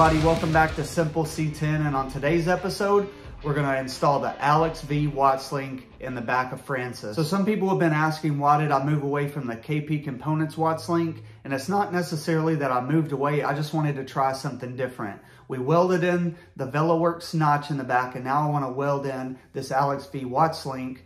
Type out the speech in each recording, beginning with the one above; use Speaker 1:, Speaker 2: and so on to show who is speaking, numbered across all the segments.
Speaker 1: everybody, welcome back to Simple C10 and on today's episode, we're gonna install the Alex V Watts link in the back of Francis. So some people have been asking why did I move away from the KP Components Watts link and it's not necessarily that I moved away, I just wanted to try something different. We welded in the Velaworks notch in the back and now I wanna weld in this Alex V Watts link.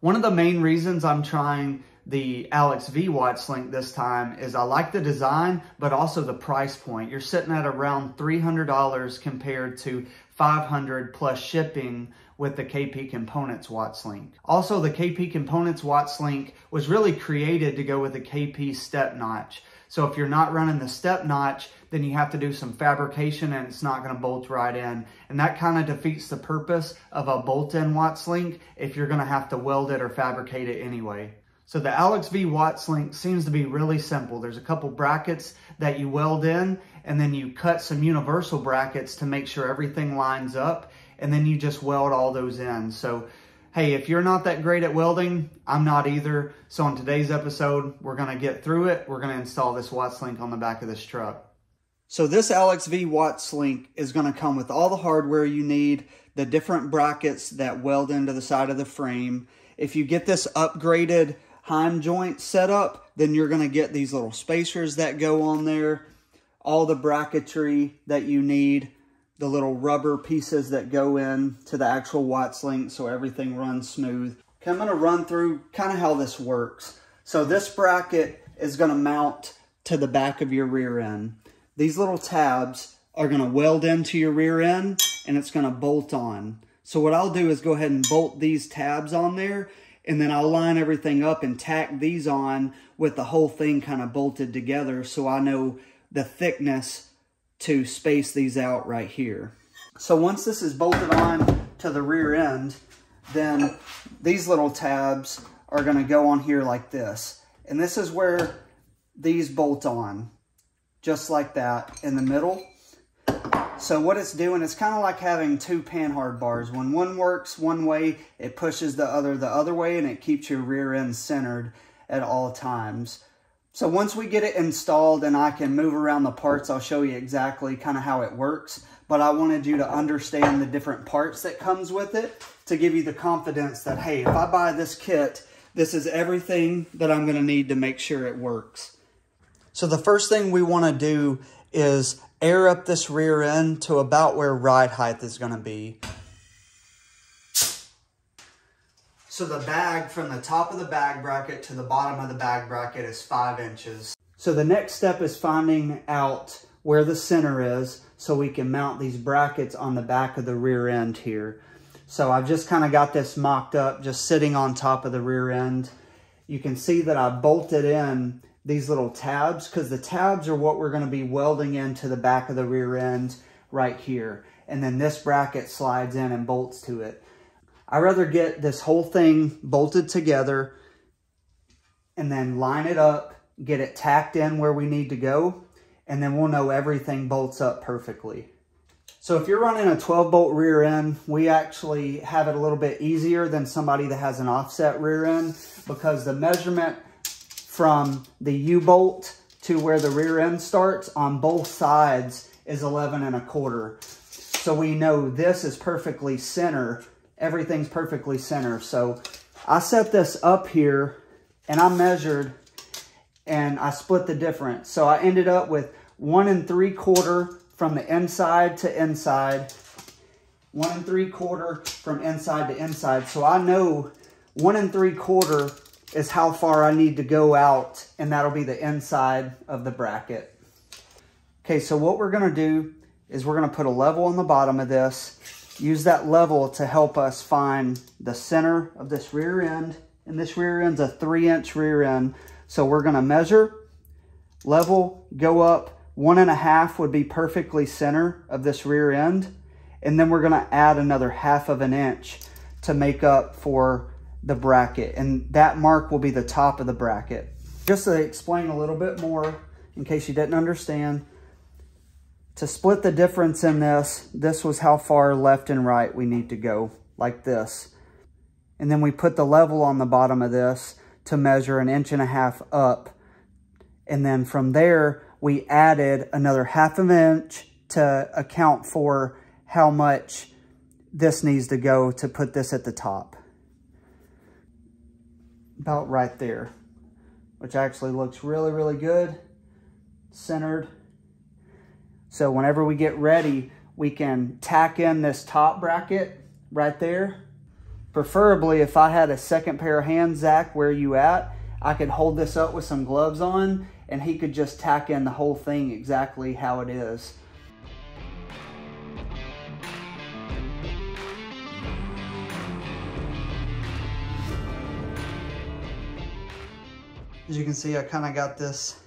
Speaker 1: One of the main reasons I'm trying the Alex V Watts link this time is I like the design, but also the price point. You're sitting at around $300 compared to 500 plus shipping with the KP Components Watts link. Also, the KP Components Watts link was really created to go with the KP step notch. So if you're not running the step notch, then you have to do some fabrication and it's not gonna bolt right in. And that kind of defeats the purpose of a bolt-in Watts link if you're gonna have to weld it or fabricate it anyway. So the Alex V Watts link seems to be really simple. There's a couple brackets that you weld in and then you cut some universal brackets to make sure everything lines up and then you just weld all those in. So hey, if you're not that great at welding, I'm not either. So on today's episode, we're gonna get through it. We're gonna install this Watts link on the back of this truck. So this Alex V Watts link is gonna come with all the hardware you need, the different brackets that weld into the side of the frame. If you get this upgraded heim joint setup, then you're going to get these little spacers that go on there, all the bracketry that you need, the little rubber pieces that go in to the actual Watts link so everything runs smooth. Okay, I'm going to run through kind of how this works. So this bracket is going to mount to the back of your rear end. These little tabs are going to weld into your rear end and it's going to bolt on. So what I'll do is go ahead and bolt these tabs on there and then I'll line everything up and tack these on with the whole thing kind of bolted together so I know the thickness to space these out right here. So once this is bolted on to the rear end, then these little tabs are going to go on here like this. And this is where these bolt on, just like that in the middle. So what it's doing, it's kind of like having two panhard bars. When one works one way, it pushes the other the other way and it keeps your rear end centered at all times. So once we get it installed and I can move around the parts, I'll show you exactly kind of how it works. But I wanted you to understand the different parts that comes with it to give you the confidence that, hey, if I buy this kit, this is everything that I'm going to need to make sure it works. So the first thing we want to do is air up this rear end to about where ride height is going to be. So the bag from the top of the bag bracket to the bottom of the bag bracket is five inches. So the next step is finding out where the center is so we can mount these brackets on the back of the rear end here. So I've just kind of got this mocked up, just sitting on top of the rear end. You can see that I bolted in these little tabs because the tabs are what we're going to be welding into the back of the rear end right here. And then this bracket slides in and bolts to it. I rather get this whole thing bolted together and then line it up, get it tacked in where we need to go, and then we'll know everything bolts up perfectly. So if you're running a 12 bolt rear end, we actually have it a little bit easier than somebody that has an offset rear end because the measurement from the U-bolt to where the rear end starts on both sides is 11 and a quarter. So we know this is perfectly center. Everything's perfectly center. So I set this up here and I measured and I split the difference. So I ended up with one and three quarter from the inside to inside, one and three quarter from inside to inside. So I know one and three quarter is how far I need to go out, and that'll be the inside of the bracket. Okay, so what we're gonna do is we're gonna put a level on the bottom of this, use that level to help us find the center of this rear end, and this rear end's a three inch rear end. So we're gonna measure, level, go up, one and a half would be perfectly center of this rear end, and then we're gonna add another half of an inch to make up for the bracket and that mark will be the top of the bracket. Just to explain a little bit more in case you didn't understand, to split the difference in this, this was how far left and right we need to go, like this. And then we put the level on the bottom of this to measure an inch and a half up. And then from there, we added another half of an inch to account for how much this needs to go to put this at the top. About right there, which actually looks really, really good, centered. So whenever we get ready, we can tack in this top bracket right there. Preferably if I had a second pair of hands, Zach, where you at, I could hold this up with some gloves on and he could just tack in the whole thing exactly how it is. As you can see, I kind of got this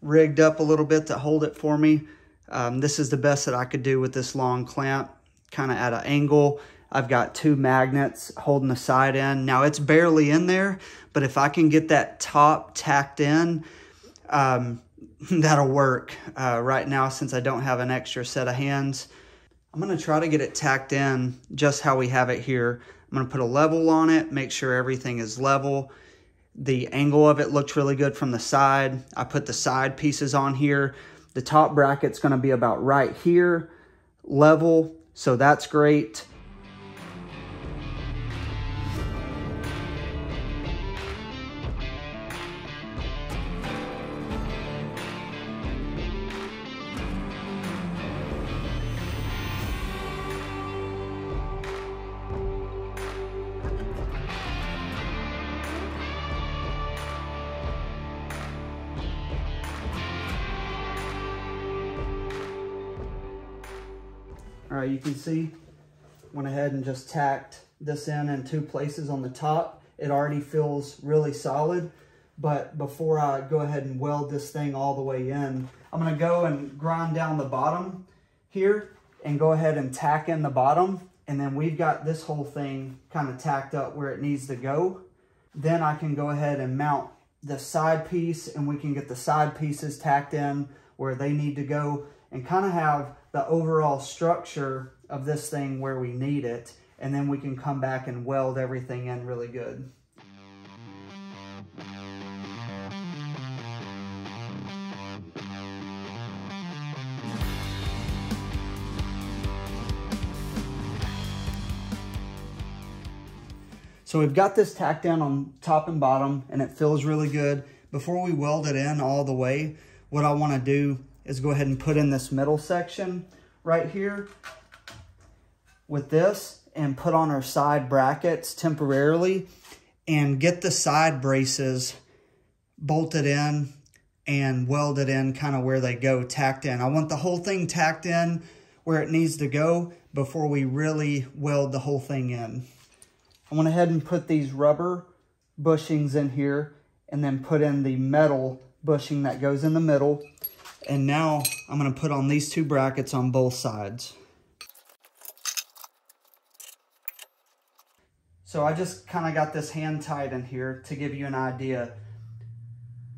Speaker 1: rigged up a little bit to hold it for me. Um, this is the best that I could do with this long clamp, kind of at an angle. I've got two magnets holding the side in. Now it's barely in there, but if I can get that top tacked in, um, that'll work uh, right now since I don't have an extra set of hands. I'm gonna try to get it tacked in just how we have it here. I'm gonna put a level on it, make sure everything is level. The angle of it looks really good from the side. I put the side pieces on here. The top bracket's gonna be about right here, level, so that's great. You can see, went ahead and just tacked this in in two places on the top. It already feels really solid, but before I go ahead and weld this thing all the way in, I'm gonna go and grind down the bottom here and go ahead and tack in the bottom. And then we've got this whole thing kind of tacked up where it needs to go. Then I can go ahead and mount the side piece and we can get the side pieces tacked in where they need to go and kind of have the overall structure of this thing where we need it, and then we can come back and weld everything in really good. So we've got this tacked down on top and bottom and it feels really good. Before we weld it in all the way, what I wanna do is go ahead and put in this middle section right here with this and put on our side brackets temporarily and get the side braces bolted in and welded in kind of where they go, tacked in. I want the whole thing tacked in where it needs to go before we really weld the whole thing in. I went ahead and put these rubber bushings in here and then put in the metal bushing that goes in the middle. And now I'm gonna put on these two brackets on both sides. So I just kind of got this hand tied in here to give you an idea.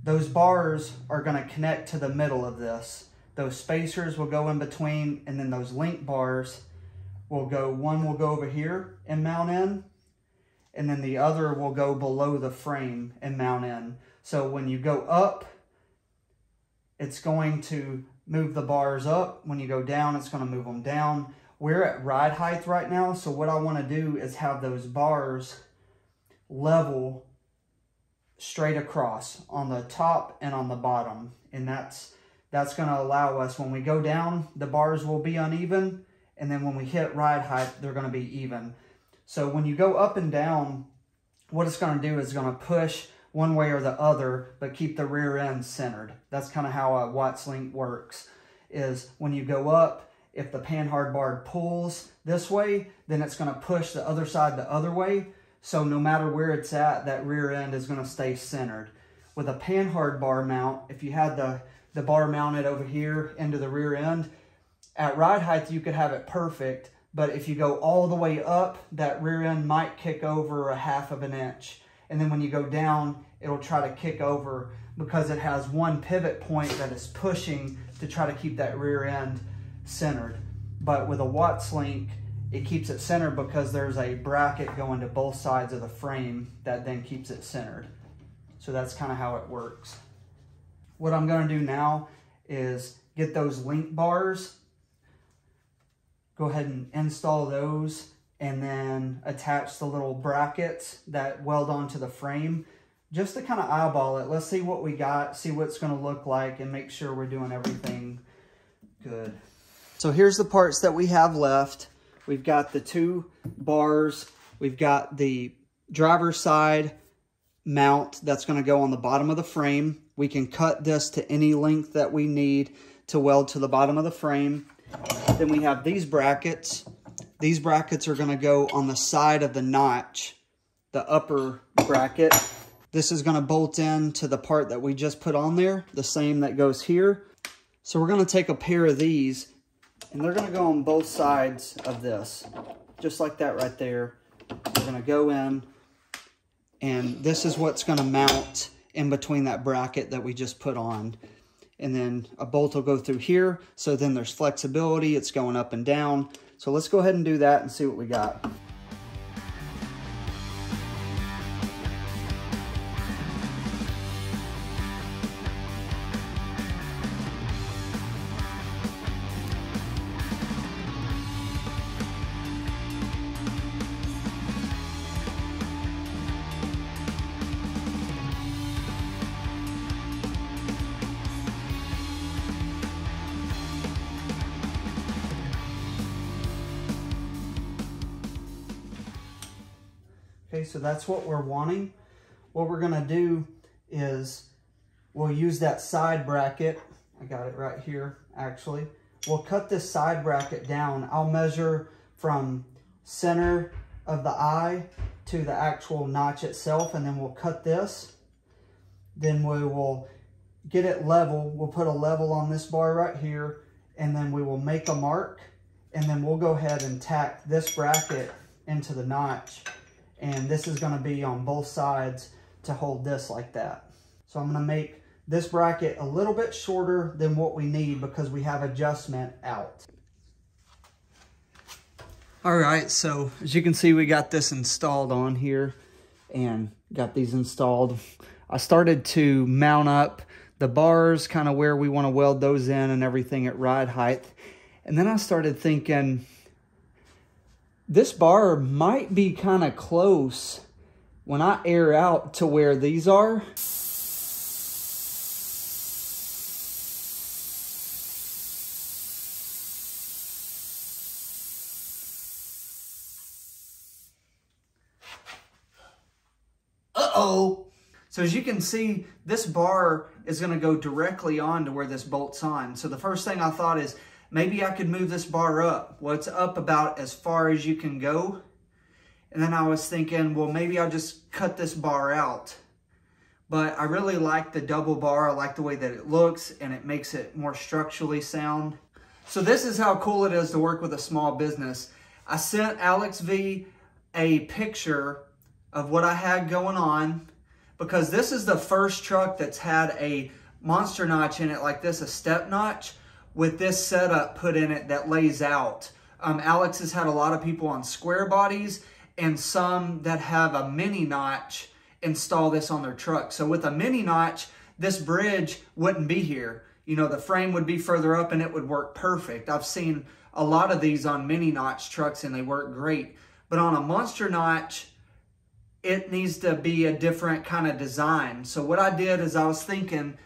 Speaker 1: Those bars are gonna connect to the middle of this. Those spacers will go in between and then those link bars will go, one will go over here and mount in and then the other will go below the frame and mount in. So when you go up, it's going to move the bars up. When you go down, it's going to move them down. We're at ride height right now, so what I want to do is have those bars level straight across on the top and on the bottom. And that's that's going to allow us, when we go down, the bars will be uneven. And then when we hit ride height, they're going to be even. So when you go up and down, what it's going to do is going to push one way or the other, but keep the rear end centered. That's kind of how a Watts link works, is when you go up, if the panhard bar pulls this way, then it's going to push the other side the other way. So no matter where it's at, that rear end is going to stay centered. With a panhard bar mount, if you had the, the bar mounted over here into the rear end, at ride height, you could have it perfect, but if you go all the way up, that rear end might kick over a half of an inch. And then when you go down, it'll try to kick over because it has one pivot point that is pushing to try to keep that rear end centered. But with a Watts link, it keeps it centered because there's a bracket going to both sides of the frame that then keeps it centered. So that's kind of how it works. What I'm gonna do now is get those link bars go ahead and install those and then attach the little brackets that weld onto the frame just to kind of eyeball it. Let's see what we got, see what it's going to look like, and make sure we're doing everything good. So here's the parts that we have left. We've got the two bars. We've got the driver's side mount that's going to go on the bottom of the frame. We can cut this to any length that we need to weld to the bottom of the frame. Then we have these brackets. These brackets are going to go on the side of the notch, the upper bracket. This is going to bolt in to the part that we just put on there, the same that goes here. So we're going to take a pair of these, and they're going to go on both sides of this, just like that right there. We're going to go in, and this is what's going to mount in between that bracket that we just put on. And then a bolt will go through here, so then there's flexibility. It's going up and down. So let's go ahead and do that and see what we got. Okay, so that's what we're wanting. What we're gonna do is we'll use that side bracket. I got it right here, actually. We'll cut this side bracket down. I'll measure from center of the eye to the actual notch itself, and then we'll cut this. Then we will get it level. We'll put a level on this bar right here, and then we will make a mark, and then we'll go ahead and tack this bracket into the notch and this is gonna be on both sides to hold this like that. So I'm gonna make this bracket a little bit shorter than what we need because we have adjustment out. All right, so as you can see, we got this installed on here and got these installed. I started to mount up the bars, kind of where we want to weld those in and everything at ride height. And then I started thinking, this bar might be kind of close when I air out to where these are. Uh-oh. So as you can see, this bar is going to go directly on to where this bolt's on. So the first thing I thought is, maybe I could move this bar up. Well, it's up about as far as you can go. And then I was thinking, well, maybe I'll just cut this bar out. But I really like the double bar. I like the way that it looks and it makes it more structurally sound. So this is how cool it is to work with a small business. I sent Alex V a picture of what I had going on because this is the first truck that's had a monster notch in it like this, a step notch with this setup put in it that lays out. Um, Alex has had a lot of people on square bodies and some that have a mini notch install this on their truck. So with a mini notch, this bridge wouldn't be here. You know, the frame would be further up and it would work perfect. I've seen a lot of these on mini notch trucks and they work great. But on a monster notch, it needs to be a different kind of design. So what I did is I was thinking,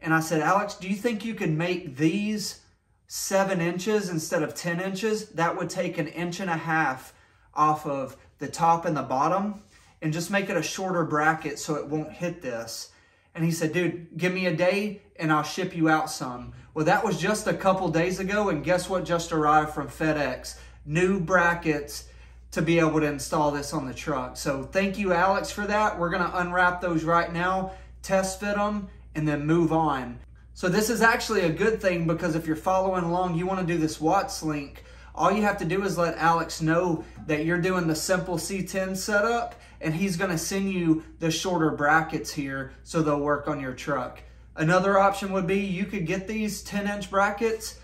Speaker 1: and I said, Alex, do you think you can make these seven inches instead of 10 inches? That would take an inch and a half off of the top and the bottom and just make it a shorter bracket so it won't hit this. And he said, dude, give me a day and I'll ship you out some. Well, that was just a couple days ago. And guess what just arrived from FedEx? New brackets to be able to install this on the truck. So thank you, Alex, for that. We're going to unwrap those right now, test fit them, and then move on. So this is actually a good thing because if you're following along, you want to do this Watts link, all you have to do is let Alex know that you're doing the simple C10 setup and he's going to send you the shorter brackets here so they'll work on your truck. Another option would be you could get these 10 inch brackets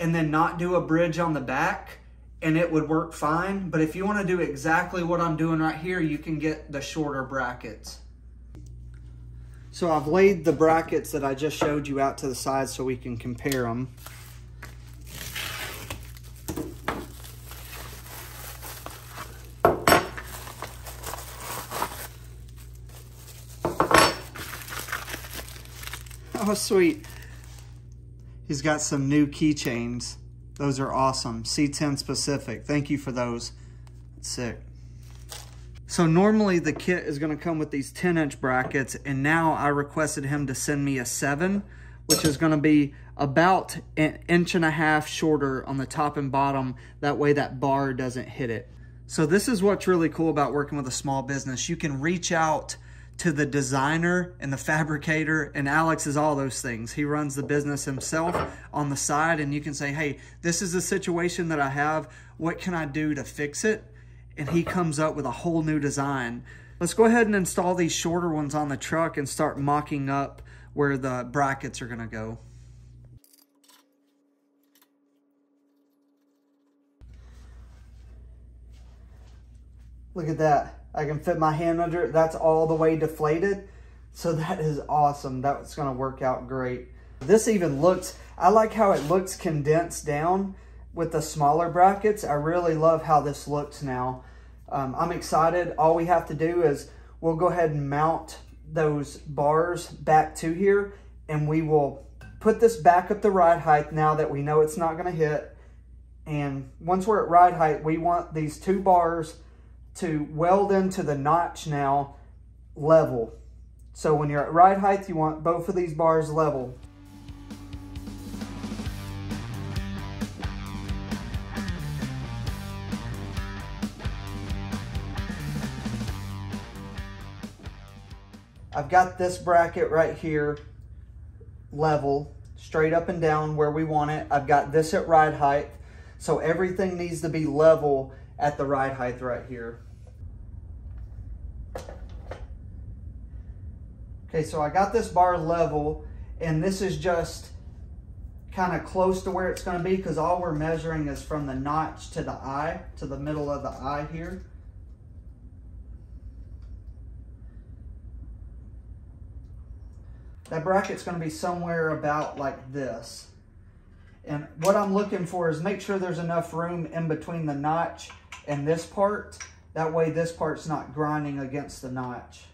Speaker 1: and then not do a bridge on the back and it would work fine. But if you want to do exactly what I'm doing right here, you can get the shorter brackets. So I've laid the brackets that I just showed you out to the side so we can compare them. Oh, sweet. He's got some new keychains. Those are awesome. C10 specific. Thank you for those. That's sick. So normally the kit is going to come with these 10 inch brackets and now I requested him to send me a 7 which is going to be about an inch and a half shorter on the top and bottom. That way that bar doesn't hit it. So this is what's really cool about working with a small business. You can reach out to the designer and the fabricator and Alex is all those things. He runs the business himself on the side and you can say, hey, this is the situation that I have. What can I do to fix it? And he comes up with a whole new design. Let's go ahead and install these shorter ones on the truck and start mocking up where the brackets are gonna go. Look at that. I can fit my hand under it. That's all the way deflated. So that is awesome. That's gonna work out great. This even looks, I like how it looks condensed down with the smaller brackets. I really love how this looks now. Um, I'm excited. All we have to do is we'll go ahead and mount those bars back to here and we will put this back at the ride height now that we know it's not gonna hit. And once we're at ride height, we want these two bars to weld into the notch now level. So when you're at ride height, you want both of these bars level. I've got this bracket right here level, straight up and down where we want it. I've got this at ride height. So everything needs to be level at the ride height right here. Okay, so I got this bar level, and this is just kind of close to where it's going to be because all we're measuring is from the notch to the eye, to the middle of the eye here. That bracket's going to be somewhere about like this. And what I'm looking for is make sure there's enough room in between the notch and this part. That way this part's not grinding against the notch.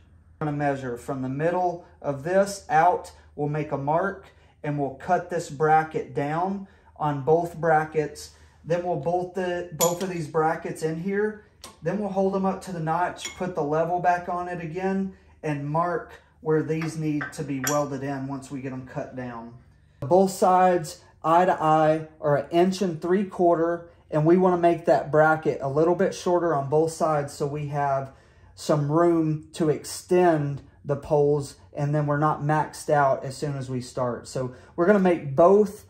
Speaker 1: I'm gonna measure from the middle of this out, we'll make a mark and we'll cut this bracket down on both brackets. Then we'll bolt the both of these brackets in here. Then we'll hold them up to the notch, put the level back on it again, and mark where these need to be welded in once we get them cut down. Both sides, eye to eye, are an inch and three quarter, and we wanna make that bracket a little bit shorter on both sides so we have some room to extend the poles and then we're not maxed out as soon as we start. So we're gonna make both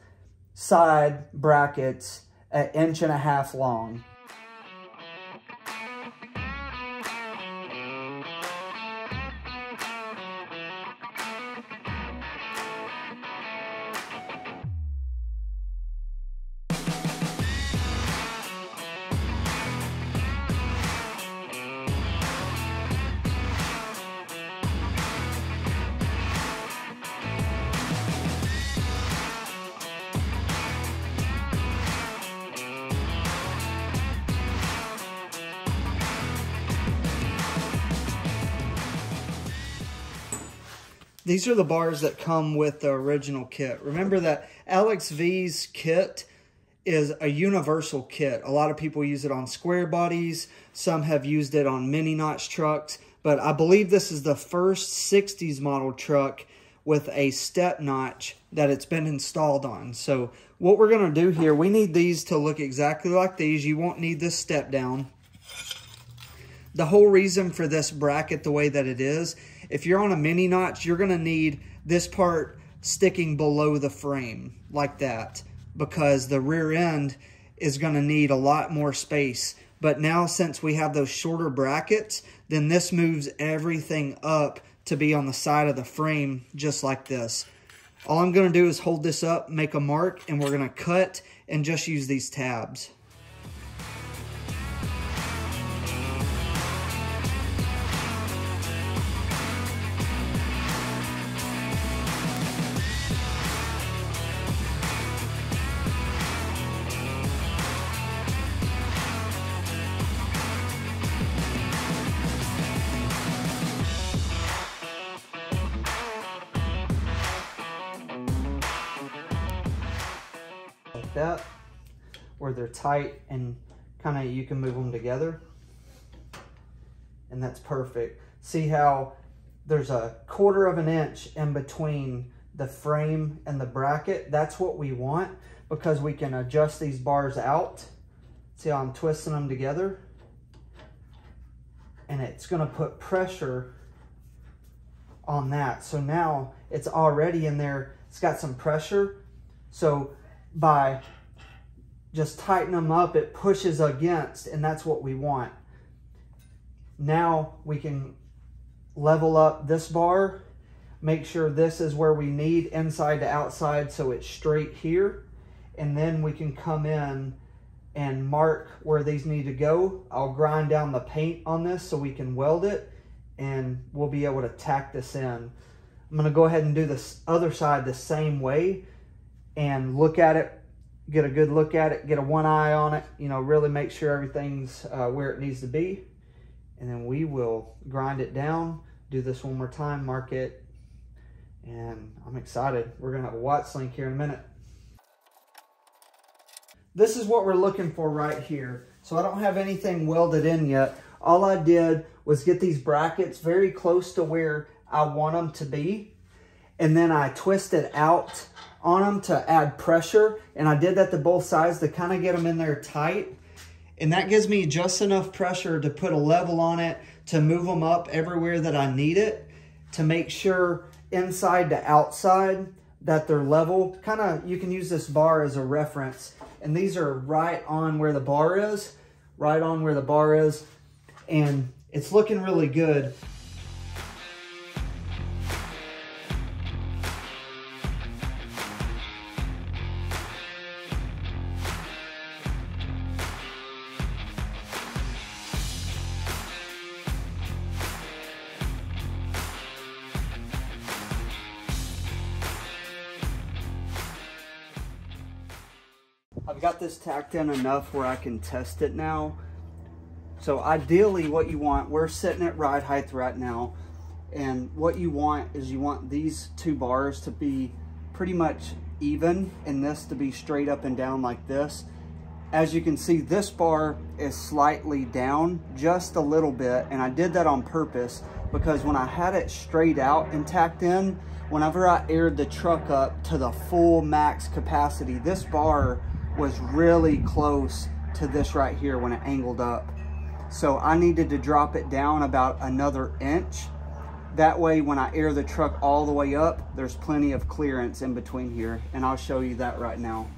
Speaker 1: side brackets an inch and a half long. These are the bars that come with the original kit. Remember that Alex V's kit is a universal kit. A lot of people use it on square bodies. Some have used it on mini notch trucks. But I believe this is the first 60s model truck with a step notch that it's been installed on. So what we're going to do here, we need these to look exactly like these. You won't need this step down. The whole reason for this bracket the way that it is if you're on a mini notch, you're going to need this part sticking below the frame like that because the rear end is going to need a lot more space. But now since we have those shorter brackets, then this moves everything up to be on the side of the frame just like this. All I'm going to do is hold this up, make a mark, and we're going to cut and just use these tabs. Where they're tight and kind of you can move them together. And that's perfect. See how there's a quarter of an inch in between the frame and the bracket. That's what we want because we can adjust these bars out. See how I'm twisting them together? And it's gonna put pressure on that. So now it's already in there, it's got some pressure. So by just tighten them up, it pushes against, and that's what we want. Now we can level up this bar, make sure this is where we need inside to outside so it's straight here. And then we can come in and mark where these need to go. I'll grind down the paint on this so we can weld it and we'll be able to tack this in. I'm gonna go ahead and do this other side the same way and look at it, get a good look at it, get a one eye on it, you know, really make sure everything's uh, where it needs to be. And then we will grind it down, do this one more time, mark it, and I'm excited. We're gonna have a Watts link here in a minute. This is what we're looking for right here. So I don't have anything welded in yet. All I did was get these brackets very close to where I want them to be. And then I twisted out on them to add pressure. And I did that to both sides to kind of get them in there tight. And that gives me just enough pressure to put a level on it, to move them up everywhere that I need it, to make sure inside to outside that they're level. Kind of, you can use this bar as a reference. And these are right on where the bar is, right on where the bar is. And it's looking really good. Tacked in enough where I can test it now. So ideally what you want, we're sitting at ride height right now. And what you want is you want these two bars to be pretty much even and this to be straight up and down like this. As you can see, this bar is slightly down just a little bit. And I did that on purpose because when I had it straight out and tacked in, whenever I aired the truck up to the full max capacity, this bar was really close to this right here when it angled up. So I needed to drop it down about another inch. That way, when I air the truck all the way up, there's plenty of clearance in between here. And I'll show you that right now.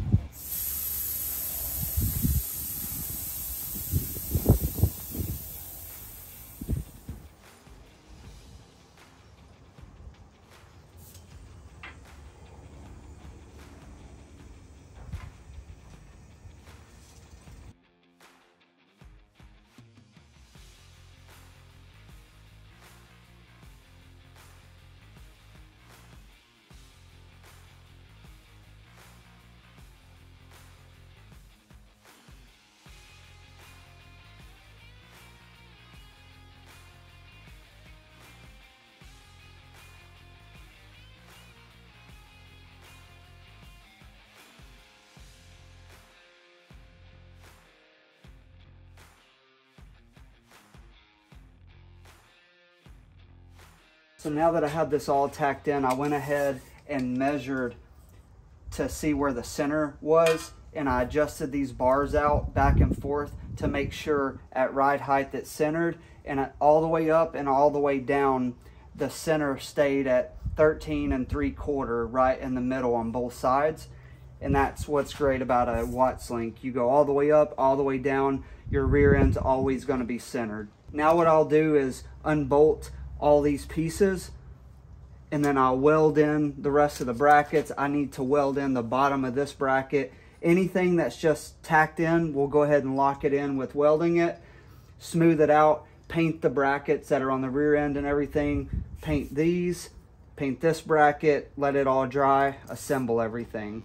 Speaker 1: So now that I had this all tacked in, I went ahead and measured to see where the center was and I adjusted these bars out back and forth to make sure at ride height that centered and all the way up and all the way down the center stayed at 13 and 3 quarter right in the middle on both sides and that's what's great about a Watts link. You go all the way up, all the way down, your rear end's always going to be centered. Now what I'll do is unbolt all these pieces and then I'll weld in the rest of the brackets. I need to weld in the bottom of this bracket. Anything that's just tacked in, we'll go ahead and lock it in with welding it, smooth it out, paint the brackets that are on the rear end and everything, paint these, paint this bracket, let it all dry, assemble everything.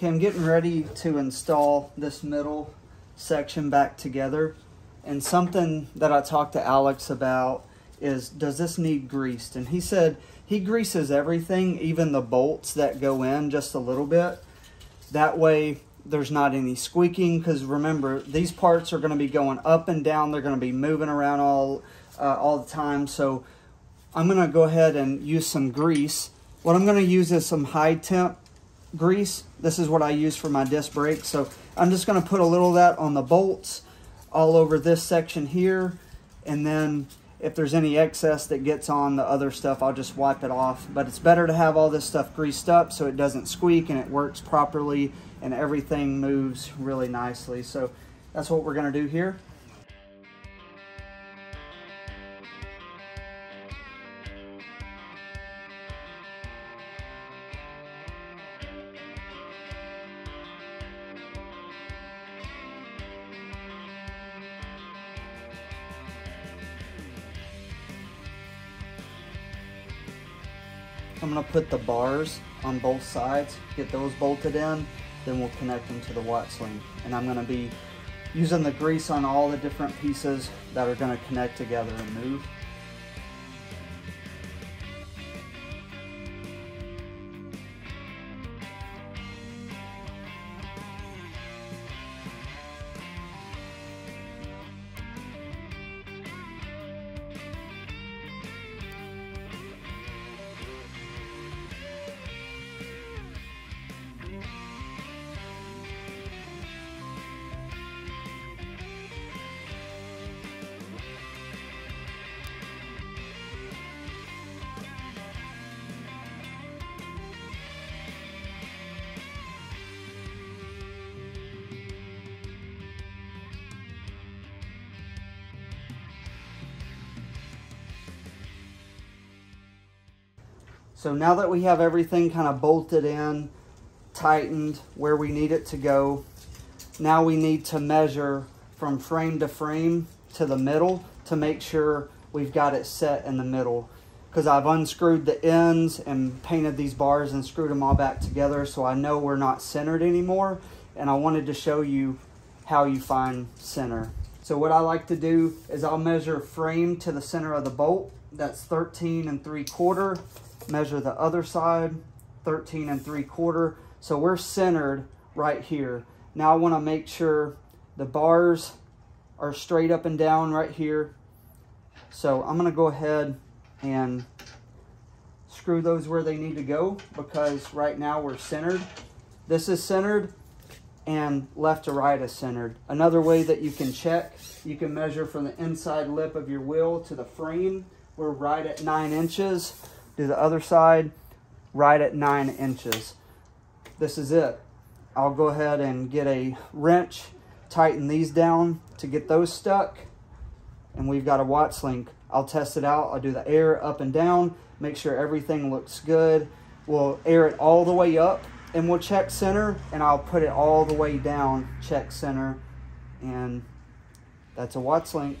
Speaker 1: Okay, I'm getting ready to install this middle section back together. And something that I talked to Alex about is, does this need greased? And he said he greases everything, even the bolts that go in just a little bit. That way there's not any squeaking because remember, these parts are going to be going up and down. They're going to be moving around all, uh, all the time. So I'm going to go ahead and use some grease. What I'm going to use is some high temp grease. This is what I use for my disc brakes. So I'm just going to put a little of that on the bolts all over this section here. And then if there's any excess that gets on the other stuff, I'll just wipe it off. But it's better to have all this stuff greased up so it doesn't squeak and it works properly and everything moves really nicely. So that's what we're going to do here. Put the bars on both sides, get those bolted in, then we'll connect them to the Watts link. And I'm gonna be using the grease on all the different pieces that are gonna connect together and move. So now that we have everything kind of bolted in, tightened where we need it to go, now we need to measure from frame to frame to the middle to make sure we've got it set in the middle. Because I've unscrewed the ends and painted these bars and screwed them all back together so I know we're not centered anymore. And I wanted to show you how you find center. So what I like to do is I'll measure frame to the center of the bolt. That's 13 and 3 quarter measure the other side, 13 and 3 quarter. So we're centered right here. Now I want to make sure the bars are straight up and down right here. So I'm going to go ahead and screw those where they need to go because right now we're centered. This is centered and left to right is centered. Another way that you can check, you can measure from the inside lip of your wheel to the frame. We're right at nine inches do the other side right at nine inches. This is it. I'll go ahead and get a wrench, tighten these down to get those stuck. And we've got a Watts link. I'll test it out. I'll do the air up and down, make sure everything looks good. We'll air it all the way up and we'll check center and I'll put it all the way down, check center. And that's a Watts link.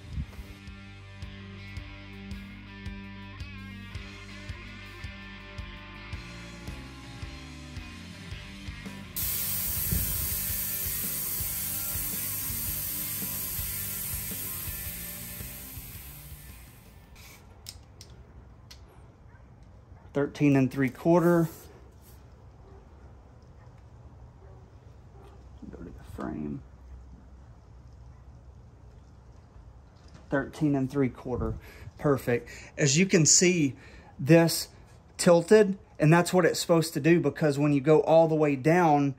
Speaker 1: 13 and 3 quarter. Go to the frame. 13 and 3 quarter. Perfect. As you can see, this tilted, and that's what it's supposed to do because when you go all the way down,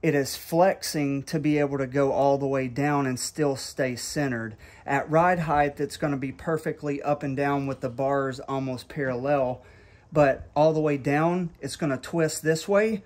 Speaker 1: it is flexing to be able to go all the way down and still stay centered. At ride height, it's going to be perfectly up and down with the bars almost parallel but all the way down, it's going to twist this way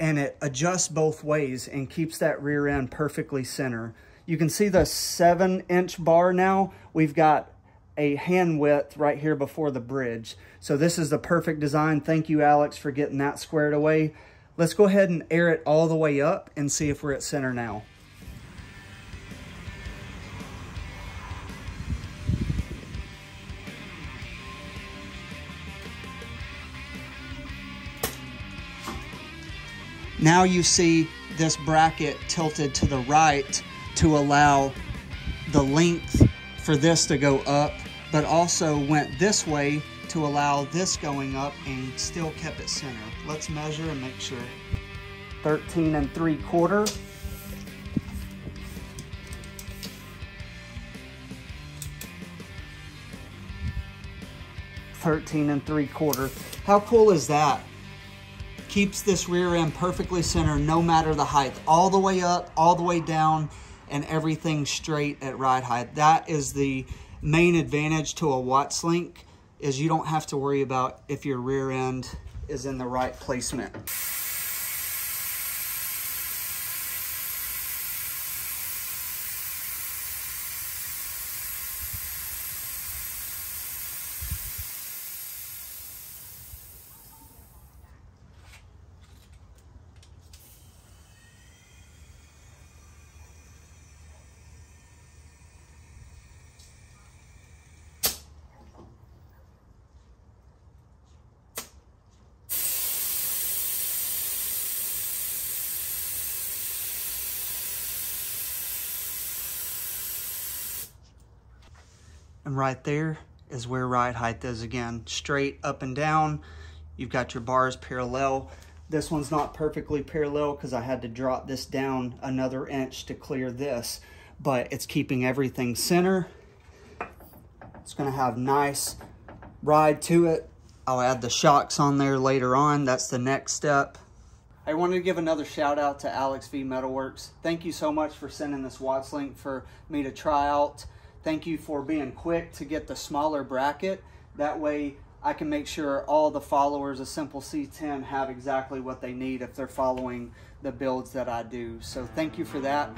Speaker 1: and it adjusts both ways and keeps that rear end perfectly center. You can see the seven inch bar now. We've got a hand width right here before the bridge. So this is the perfect design. Thank you, Alex, for getting that squared away. Let's go ahead and air it all the way up and see if we're at center now. Now you see this bracket tilted to the right to allow the length for this to go up, but also went this way to allow this going up and still kept it center. Let's measure and make sure. 13 and 3 quarter. Thirteen and three quarter. How cool is that? Keeps this rear end perfectly centered no matter the height. All the way up, all the way down, and everything straight at ride height. That is the main advantage to a Watts Link is you don't have to worry about if your rear end is in the right placement. Right there is where ride height is again. Straight up and down. You've got your bars parallel. This one's not perfectly parallel because I had to drop this down another inch to clear this, but it's keeping everything center. It's gonna have nice ride to it. I'll add the shocks on there later on. That's the next step. I wanted to give another shout out to Alex V Metalworks. Thank you so much for sending this Watts link for me to try out. Thank you for being quick to get the smaller bracket. That way I can make sure all the followers of Simple C10 have exactly what they need if they're following the builds that I do. So thank you for that.